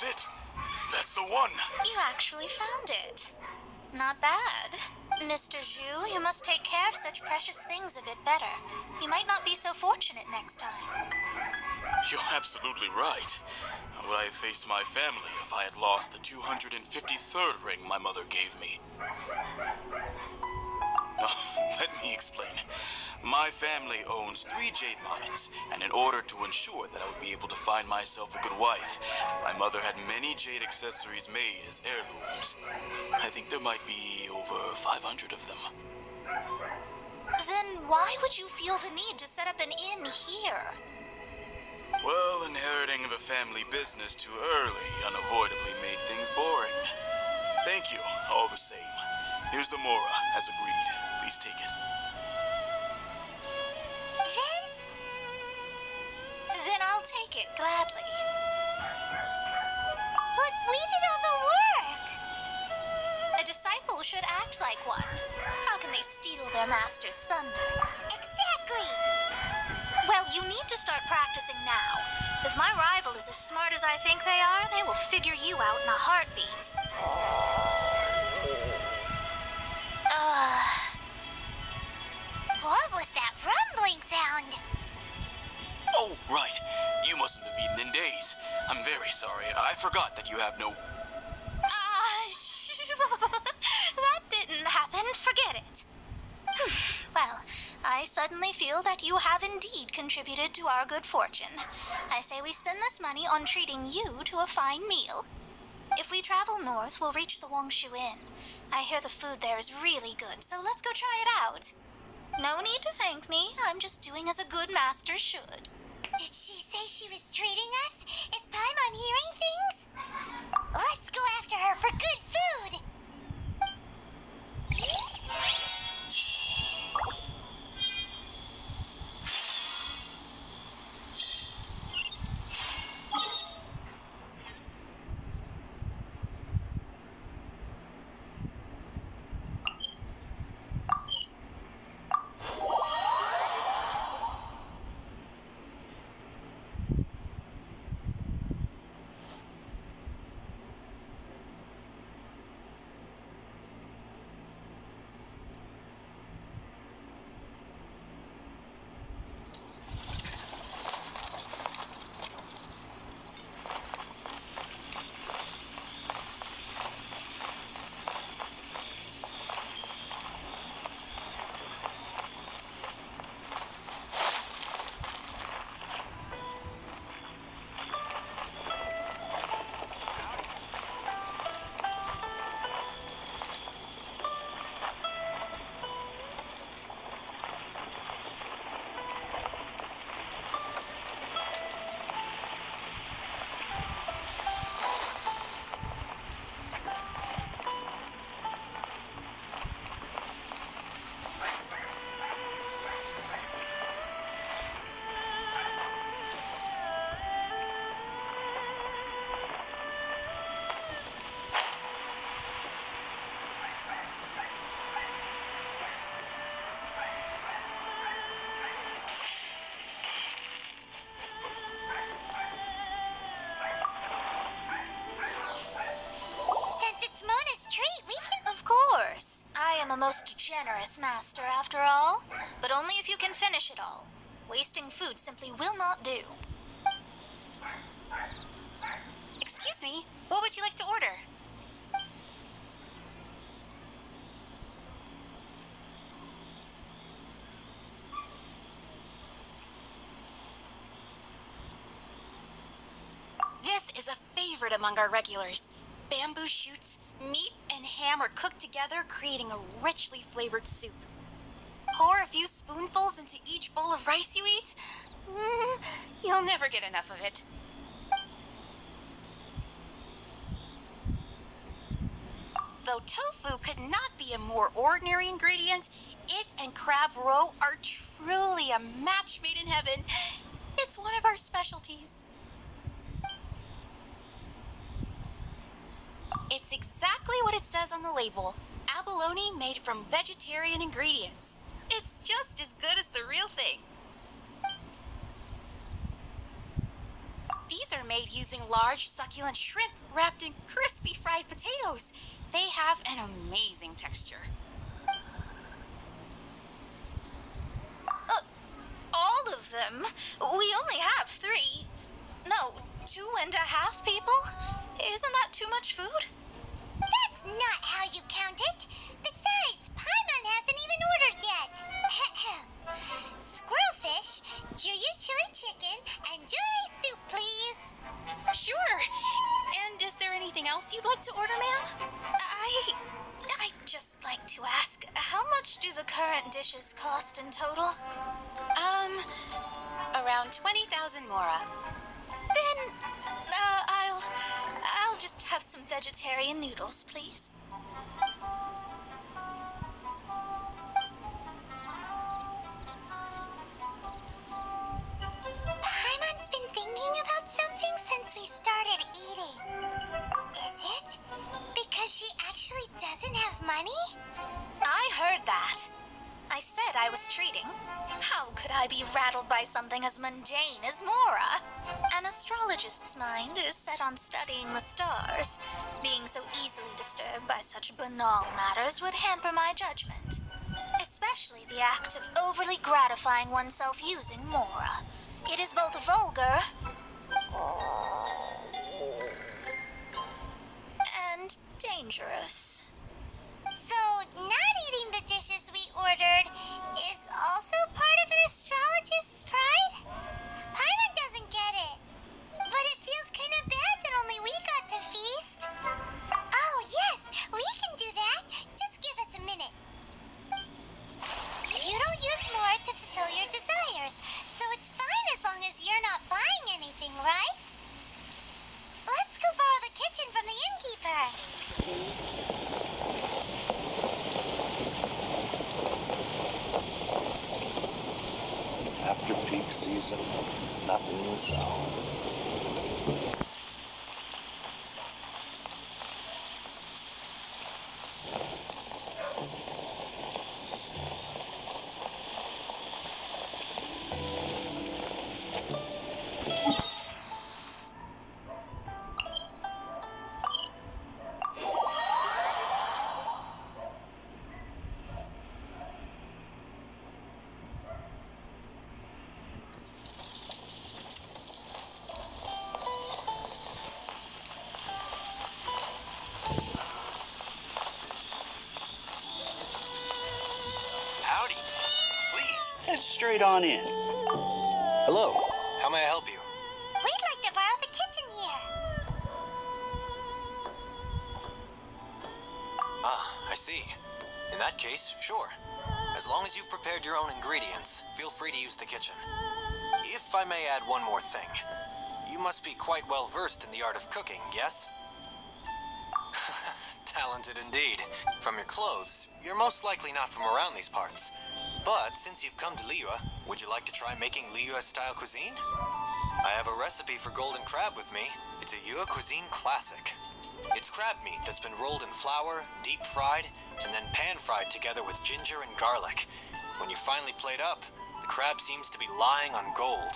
That's it. That's the one. You actually found it. Not bad. Mr. Zhu, you must take care of such precious things a bit better. You might not be so fortunate next time. You're absolutely right. Would I have faced my family if I had lost the 253rd ring my mother gave me? Oh, let me explain. My family owns three jade mines, and in order to ensure that I would be able to find myself a good wife, my mother had many jade accessories made as heirlooms. I think there might be over 500 of them. Then why would you feel the need to set up an inn here? Well, inheriting the family business too early unavoidably made things boring. Thank you, all the same. Here's the Mora, as agreed. Please take it. Then. Then I'll take it gladly. But we did all the work! A disciple should act like one. How can they steal their master's thunder? Exactly! Well, you need to start practicing now. If my rival is as smart as I think they are, they will figure you out in a heartbeat. Sorry. I forgot that you have no. Ah, that didn't happen. Forget it. well, I suddenly feel that you have indeed contributed to our good fortune. I say we spend this money on treating you to a fine meal. If we travel north, we'll reach the Wangshu Inn. I hear the food there is really good, so let's go try it out. No need to thank me. I'm just doing as a good master should. Did she say she was treating us? Is Paimon hearing things? Let's go after her for good food! Most generous master, after all. But only if you can finish it all. Wasting food simply will not do. Excuse me, what would you like to order? This is a favorite among our regulars. Bamboo shoots, meat, and ham are cooked together, creating a richly flavored soup. Pour a few spoonfuls into each bowl of rice you eat. Mm, you'll never get enough of it. Though tofu could not be a more ordinary ingredient, it and crab roe are truly a match made in heaven. It's one of our specialties. It's exactly what it says on the label abalone made from vegetarian ingredients. It's just as good as the real thing. These are made using large, succulent shrimp wrapped in crispy fried potatoes. They have an amazing texture. Uh, all of them? We only have three. No, two and a half people? Isn't that too much food? That's not how you count it. Besides, Paimon hasn't even ordered yet. Squirrelfish, Jueyun chili chicken, and jewelry soup, please. Sure. And is there anything else you'd like to order, ma'am? I. I'd just like to ask how much do the current dishes cost in total? Um, around 20,000 mora. Then, have some vegetarian noodles, please. Paimon's been thinking about something since we started eating. Is it? Because she actually doesn't have money? I heard that. I said I was treating. How could I be rattled by something as mundane as Mora? Astrologist's mind is set on studying the stars. Being so easily disturbed by such banal matters would hamper my judgment. Especially the act of overly gratifying oneself using Mora. It is both vulgar and dangerous. So, not eating the dishes we ordered is also part of an astrologist's pride? After peak season, nothing so. Straight on in. Hello. How may I help you? We'd like to borrow the kitchen here. Ah, I see. In that case, sure. As long as you've prepared your own ingredients, feel free to use the kitchen. If I may add one more thing, you must be quite well versed in the art of cooking, yes? Talented indeed. From your clothes, you're most likely not from around these parts. But since you've come to Liyue, would you like to try making Liyue style cuisine? I have a recipe for golden crab with me. It's a Yue cuisine classic. It's crab meat that's been rolled in flour, deep fried, and then pan fried together with ginger and garlic. When you finally plate up, the crab seems to be lying on gold.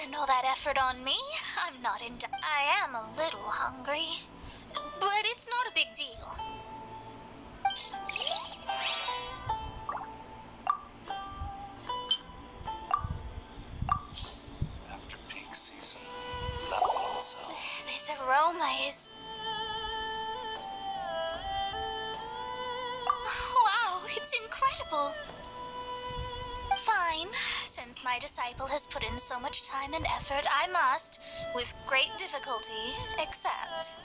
Spend all that effort on me. I'm not in. I am a little hungry. But it's not a big deal. After peak season, nothing will. This aroma is. Wow, it's incredible. Fine. Since my disciple has put in so much time and effort, I must, with great difficulty, accept.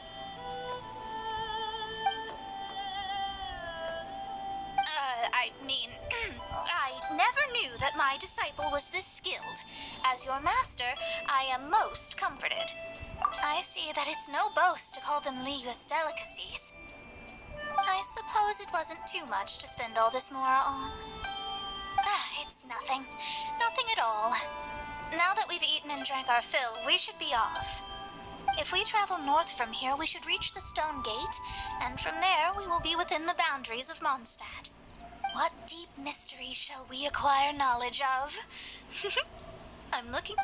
Uh, I mean, I never knew that my disciple was this skilled. As your master, I am most comforted. I see that it's no boast to call them Liyue's delicacies. I suppose it wasn't too much to spend all this mora on. Ah, it's nothing. Nothing at all. Now that we've eaten and drank our fill, we should be off. If we travel north from here, we should reach the stone gate, and from there we will be within the boundaries of Mondstadt. What deep mystery shall we acquire knowledge of? I'm looking.